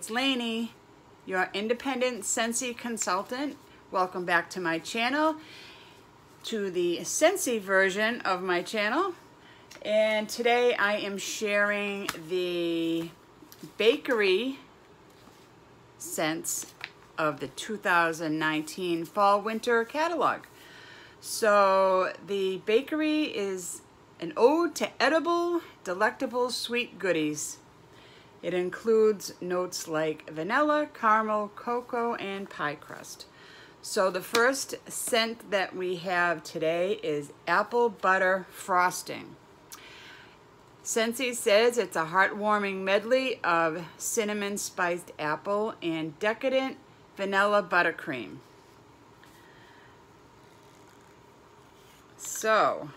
it's Lainey, your independent Scentsy consultant. Welcome back to my channel, to the Scentsy version of my channel. And today I am sharing the bakery scents of the 2019 Fall Winter catalog. So the bakery is an ode to edible, delectable sweet goodies. It includes notes like vanilla, caramel, cocoa, and pie crust. So the first scent that we have today is apple butter frosting. Scentsy says it's a heartwarming medley of cinnamon spiced apple and decadent vanilla buttercream. So,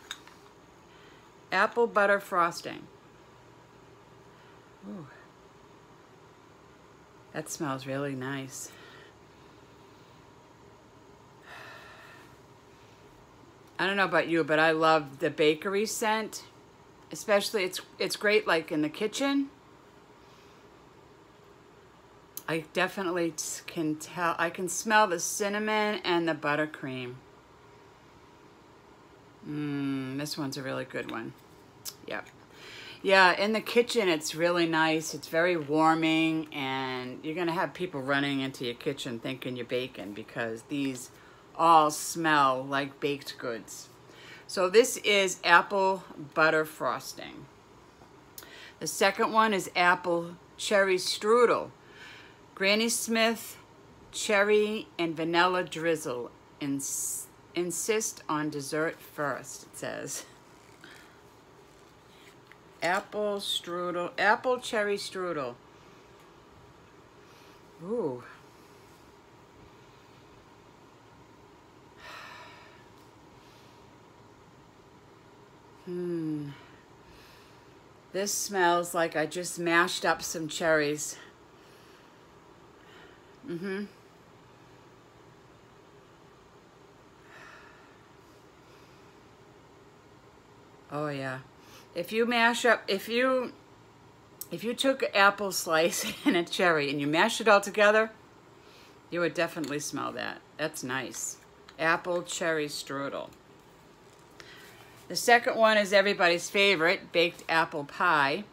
apple butter frosting. Ooh. That smells really nice. I don't know about you, but I love the bakery scent. Especially, it's it's great like in the kitchen. I definitely can tell, I can smell the cinnamon and the buttercream. Mmm, this one's a really good one. Yep. Yeah, in the kitchen, it's really nice. It's very warming, and you're going to have people running into your kitchen thinking you're baking because these all smell like baked goods. So this is apple butter frosting. The second one is apple cherry strudel. Granny Smith cherry and vanilla drizzle. Ins insist on dessert first, it says apple strudel, apple cherry strudel. Ooh. Hmm. This smells like I just mashed up some cherries. Mm-hmm. Oh yeah if you mash up, if you, if you took apple slice and a cherry and you mashed it all together, you would definitely smell that. That's nice. Apple cherry strudel. The second one is everybody's favorite, baked apple pie.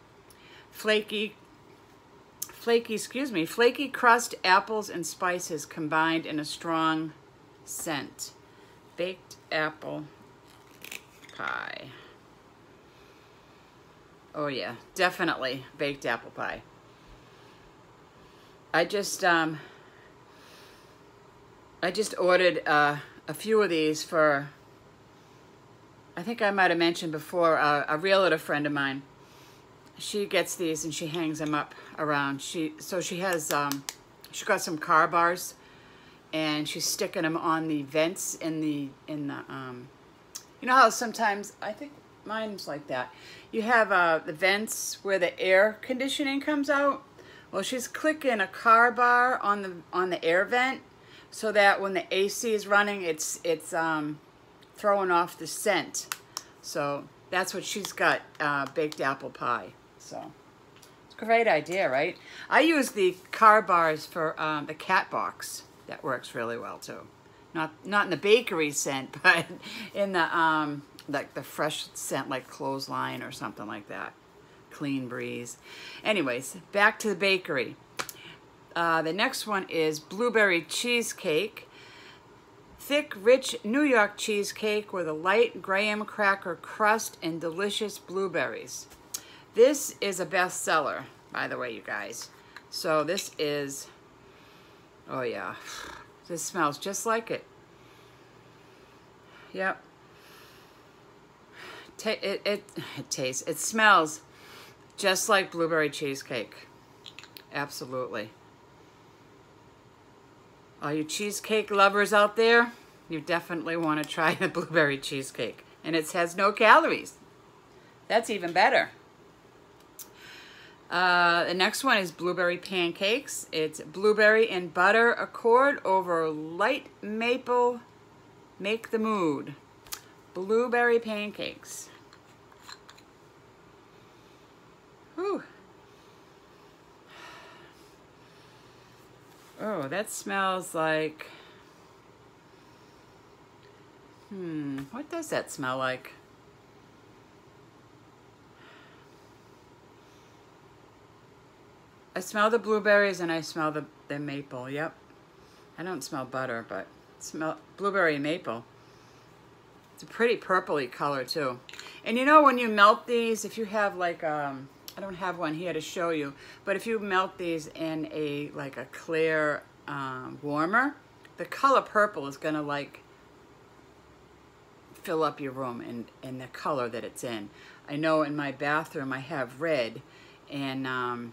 Flaky, flaky, excuse me, flaky crust, apples, and spices combined in a strong scent. Baked apple pie. Oh yeah, definitely baked apple pie. I just um, I just ordered uh, a few of these for. I think I might have mentioned before uh, a realtor friend of mine. She gets these and she hangs them up around. She so she has um, she got some car bars, and she's sticking them on the vents in the in the um, you know how sometimes I think mine's like that. You have uh, the vents where the air conditioning comes out. Well, she's clicking a car bar on the on the air vent so that when the AC is running, it's it's um, throwing off the scent. So that's what she's got uh, baked apple pie. So it's a great idea, right? I use the car bars for um, the cat box. That works really well too. Not not in the bakery scent, but in the um, like the fresh scent like clothesline or something like that. Clean breeze. Anyways, back to the bakery. Uh, the next one is blueberry cheesecake. Thick, rich New York cheesecake with a light graham cracker crust and delicious blueberries. This is a bestseller, by the way, you guys. So this is, oh yeah, this smells just like it. Yep, it, it, it tastes, it smells just like blueberry cheesecake. Absolutely. All you cheesecake lovers out there, you definitely want to try the blueberry cheesecake. And it has no calories. That's even better. Uh, the next one is blueberry pancakes. It's blueberry and butter accord over light maple. Make the mood. Blueberry pancakes. Whew. Oh, that smells like... Hmm, what does that smell like? I smell the blueberries and I smell the, the maple, yep. I don't smell butter, but smell blueberry maple. It's a pretty purpley color too. And you know when you melt these, if you have like, um, I don't have one here to show you, but if you melt these in a like a clear um, warmer, the color purple is gonna like fill up your room and, and the color that it's in. I know in my bathroom I have red and um,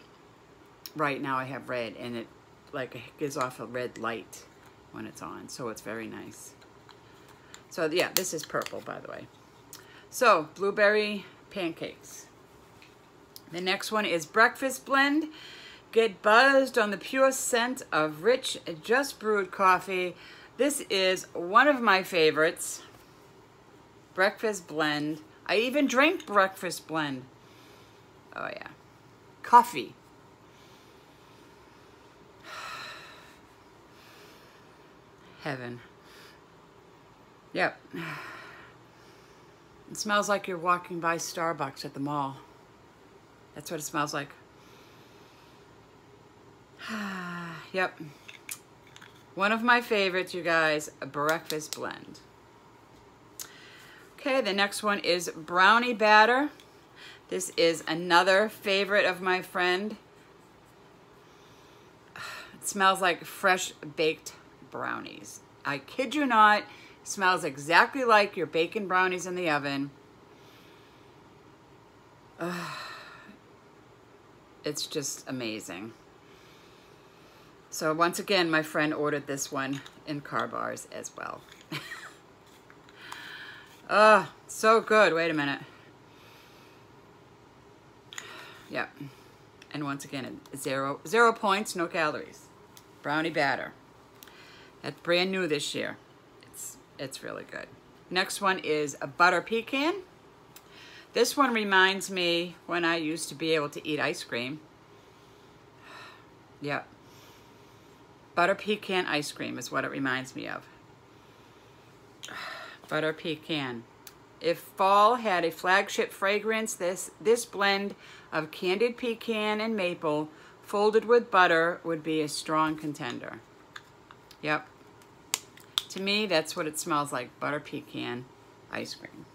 right now I have red and it like gives off a red light when it's on so it's very nice. So yeah this is purple by the way. So blueberry pancakes. The next one is breakfast blend. Get buzzed on the pure scent of rich just brewed coffee. This is one of my favorites. Breakfast blend. I even drink breakfast blend. Oh yeah. Coffee Heaven. Yep. It smells like you're walking by Starbucks at the mall. That's what it smells like. yep. One of my favorites, you guys, a breakfast blend. Okay, the next one is brownie batter. This is another favorite of my friend. It smells like fresh baked brownies. I kid you not, smells exactly like your bacon brownies in the oven. it's just amazing. So once again, my friend ordered this one in car bars as well. oh, so good. Wait a minute. Yep. And once again, zero, zero points, no calories. Brownie batter. Brand new this year. It's, it's really good. Next one is a butter pecan. This one reminds me when I used to be able to eat ice cream. Yep. Butter pecan ice cream is what it reminds me of. Butter pecan. If fall had a flagship fragrance, this, this blend of candied pecan and maple folded with butter would be a strong contender. Yep. To me, that's what it smells like, butter pecan ice cream.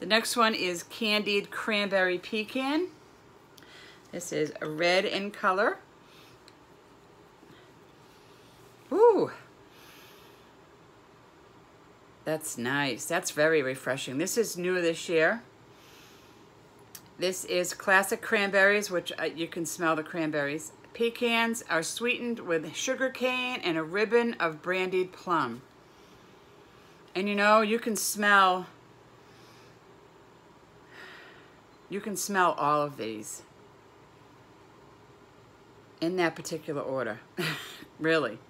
The next one is candied cranberry pecan. This is red in color. Ooh. That's nice. That's very refreshing. This is new this year. This is classic cranberries, which uh, you can smell the cranberries. Pecans are sweetened with sugar cane and a ribbon of brandied plum. And you know, you can smell, you can smell all of these in that particular order, really.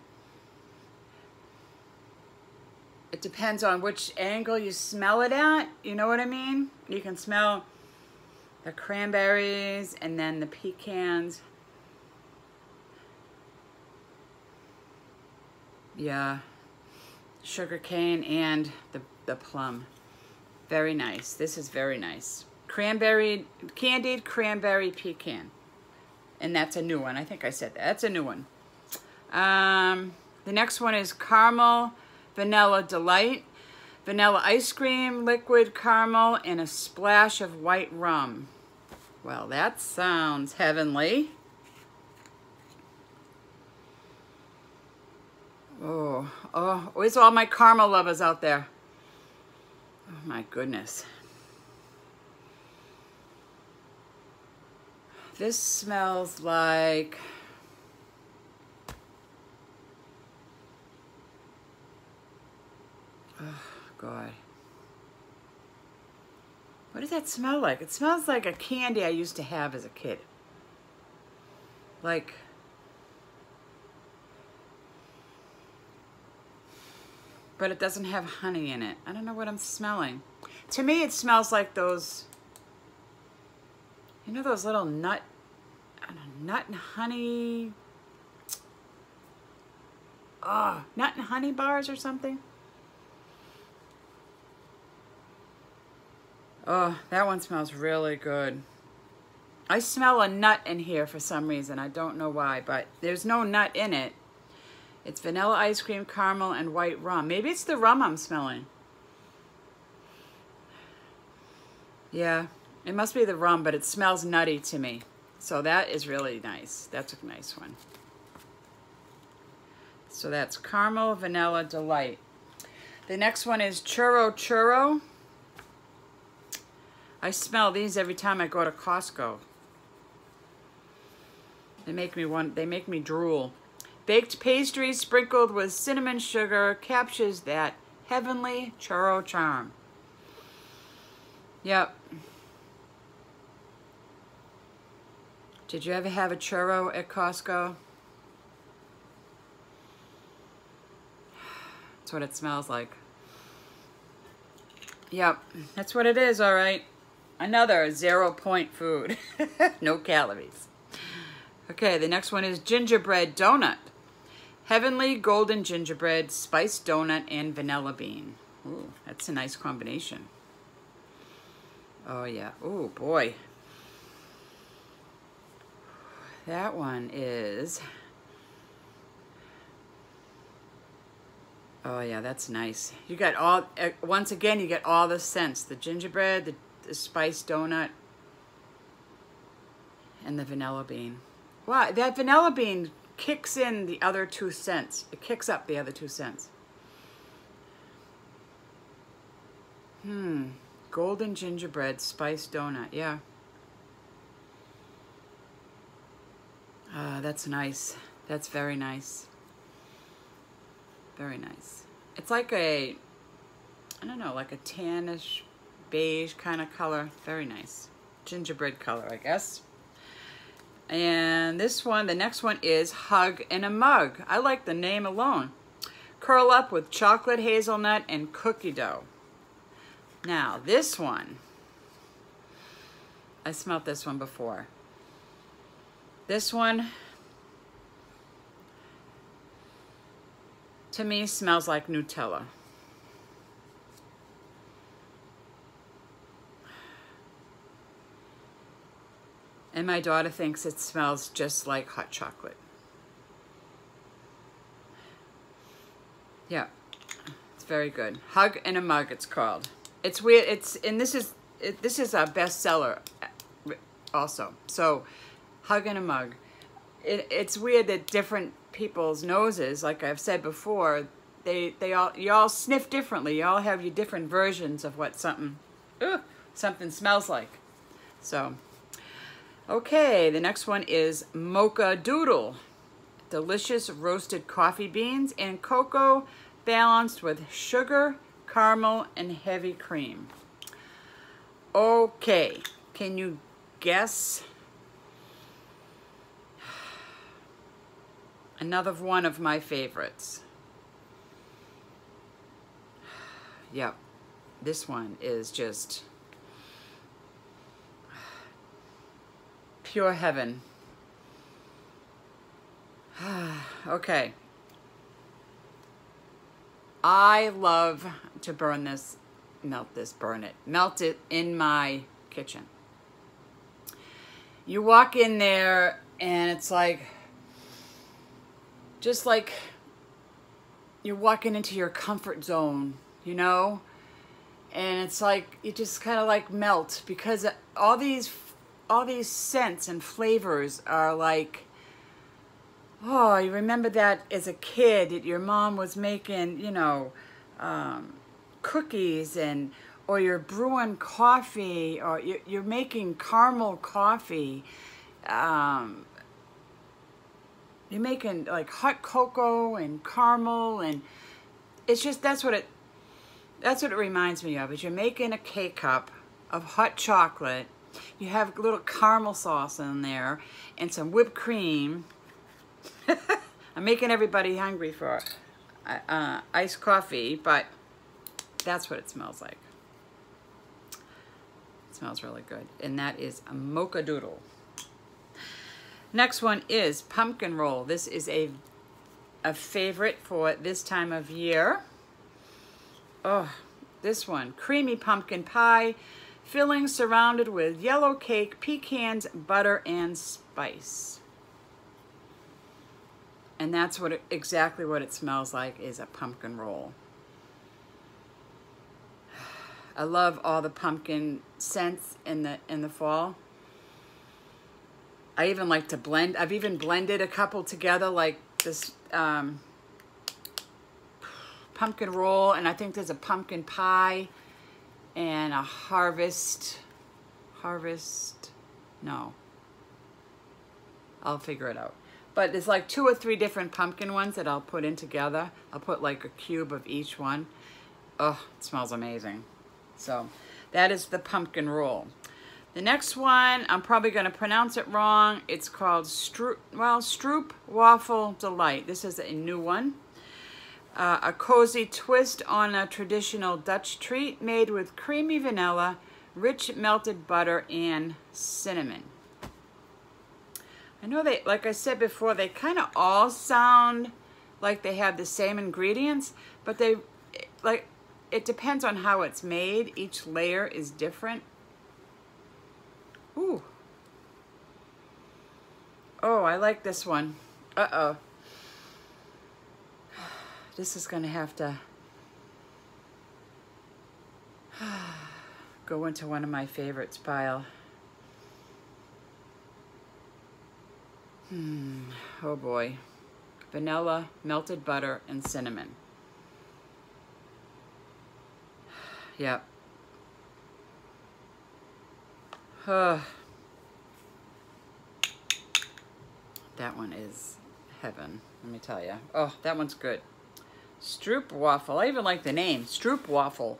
It depends on which angle you smell it at, you know what I mean? You can smell the cranberries and then the pecans. Yeah, sugar cane and the, the plum. Very nice. This is very nice. Cranberry, candied cranberry pecan. And that's a new one. I think I said that. That's a new one. Um, the next one is caramel vanilla delight. Vanilla ice cream, liquid caramel, and a splash of white rum. Well, that sounds heavenly. Oh, oh, where's all my caramel lovers out there? Oh my goodness. This smells like... Oh, God. What does that smell like? It smells like a candy I used to have as a kid. Like... but it doesn't have honey in it. I don't know what I'm smelling. To me, it smells like those, you know those little nut, know, nut and honey, Oh, nut and honey bars or something. Oh, that one smells really good. I smell a nut in here for some reason. I don't know why, but there's no nut in it. It's vanilla ice cream, caramel, and white rum. Maybe it's the rum I'm smelling. Yeah, it must be the rum, but it smells nutty to me. So that is really nice. That's a nice one. So that's caramel, vanilla, delight. The next one is churro churro. I smell these every time I go to Costco. They make me want they make me drool. Baked pastry sprinkled with cinnamon sugar captures that heavenly churro charm. Yep. Did you ever have a churro at Costco? That's what it smells like. Yep, that's what it is, all right. Another zero point food. no calories. Okay, the next one is gingerbread donut. Heavenly golden gingerbread, spiced donut, and vanilla bean. Ooh, that's a nice combination. Oh yeah, oh boy. That one is, oh yeah, that's nice. You got all, uh, once again, you get all the scents. The gingerbread, the the spiced donut, and the vanilla bean. Wow, that vanilla bean kicks in the other two scents. It kicks up the other two scents. Hmm, golden gingerbread spiced donut, yeah. Ah, that's nice. That's very nice. Very nice. It's like a, I don't know, like a tannish beige kind of color. Very nice. Gingerbread color, I guess. And this one, the next one is Hug in a Mug. I like the name alone. Curl up with chocolate hazelnut and cookie dough. Now, this one, I smelled this one before. This one, to me, smells like Nutella. And my daughter thinks it smells just like hot chocolate. Yeah, it's very good. Hug in a Mug, it's called. It's weird, it's, and this is, it, this is a bestseller uh, also. So, Hug in a Mug. It, it's weird that different people's noses, like I've said before, they, they all, you all sniff differently. You all have your different versions of what something, ugh, something smells like. So, Okay, the next one is Mocha Doodle. Delicious roasted coffee beans and cocoa balanced with sugar, caramel, and heavy cream. Okay, can you guess? Another one of my favorites. Yep, this one is just pure heaven. okay. I love to burn this, melt this, burn it, melt it in my kitchen. You walk in there and it's like, just like you're walking into your comfort zone, you know? And it's like, you just kind of like melt because all these all these scents and flavors are like, oh, you remember that as a kid that your mom was making, you know, um, cookies and, or you're brewing coffee or you're, making caramel coffee. Um, you're making like hot cocoa and caramel and it's just, that's what it, that's what it reminds me of is you're making a K-cup of hot chocolate you have a little caramel sauce in there and some whipped cream. I'm making everybody hungry for uh, uh, iced coffee, but that's what it smells like. It smells really good. And that is a mocha doodle. Next one is pumpkin roll. This is a a favorite for this time of year. Oh, this one, creamy pumpkin pie, filling surrounded with yellow cake, pecans, butter, and spice. And that's what it, exactly what it smells like is a pumpkin roll. I love all the pumpkin scents in the in the fall. I even like to blend. I've even blended a couple together like this um, pumpkin roll and I think there's a pumpkin pie and a harvest, harvest, no. I'll figure it out. But there's like two or three different pumpkin ones that I'll put in together. I'll put like a cube of each one. Oh, it smells amazing. So that is the pumpkin roll. The next one, I'm probably going to pronounce it wrong. It's called Stroop, well, Stroop Waffle Delight. This is a new one. Uh, a cozy twist on a traditional Dutch treat made with creamy vanilla, rich melted butter, and cinnamon. I know they, like I said before, they kind of all sound like they have the same ingredients, but they, like, it depends on how it's made. Each layer is different. Ooh. Oh, I like this one. Uh-oh. This is going to have to go into one of my favorites pile. Hmm. Oh boy. Vanilla, melted butter, and cinnamon. Yep. That one is heaven, let me tell you. Oh, that one's good. Stroop Waffle. I even like the name, Stroop Waffle.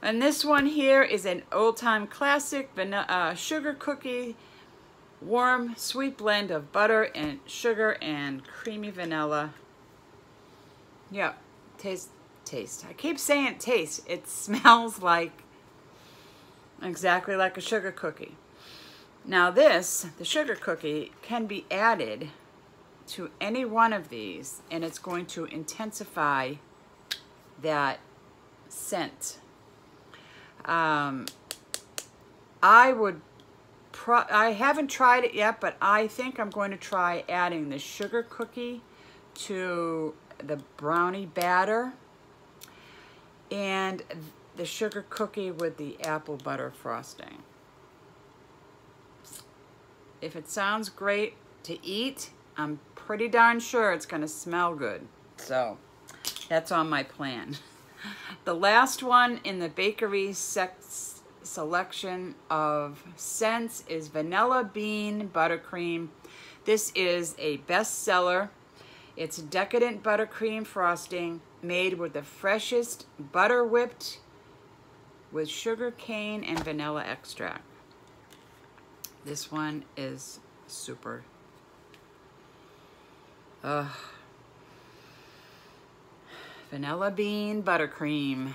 And this one here is an old-time classic vanilla, uh, sugar cookie, warm, sweet blend of butter and sugar and creamy vanilla. Yeah, taste, taste. I keep saying taste. It smells like exactly like a sugar cookie. Now this, the sugar cookie, can be added to any one of these and it's going to intensify that scent. Um, I would, I haven't tried it yet, but I think I'm going to try adding the sugar cookie to the brownie batter and the sugar cookie with the apple butter frosting. If it sounds great to eat, I'm pretty darn sure it's gonna smell good. So that's on my plan. The last one in the bakery sex selection of scents is Vanilla Bean Buttercream. This is a bestseller. It's decadent buttercream frosting made with the freshest butter whipped with sugar cane and vanilla extract. This one is super. Ugh. Vanilla bean buttercream.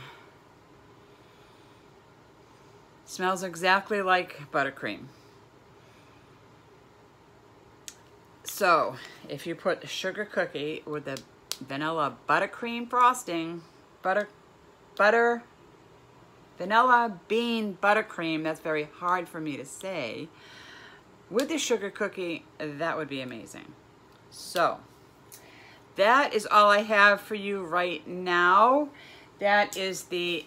Smells exactly like buttercream. So, if you put sugar cookie with the vanilla buttercream frosting, butter, butter vanilla bean buttercream, that's very hard for me to say, with the sugar cookie, that would be amazing. So, that is all I have for you right now. That is the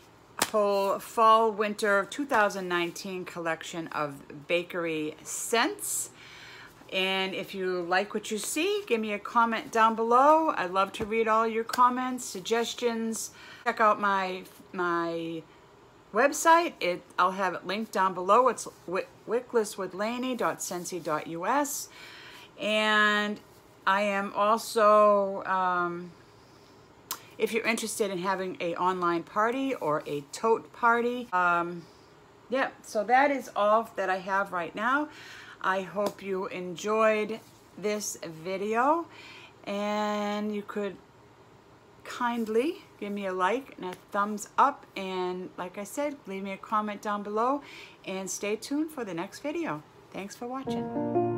whole fall winter 2019 collection of bakery scents. And if you like what you see, give me a comment down below. I'd love to read all your comments, suggestions. Check out my my website. It, I'll have it linked down below. It's wicklesswithlainey.scentsy.us. And I am also, um, if you're interested in having a online party or a tote party, um, yeah, so that is all that I have right now. I hope you enjoyed this video and you could kindly give me a like and a thumbs up and like I said leave me a comment down below and stay tuned for the next video thanks for watching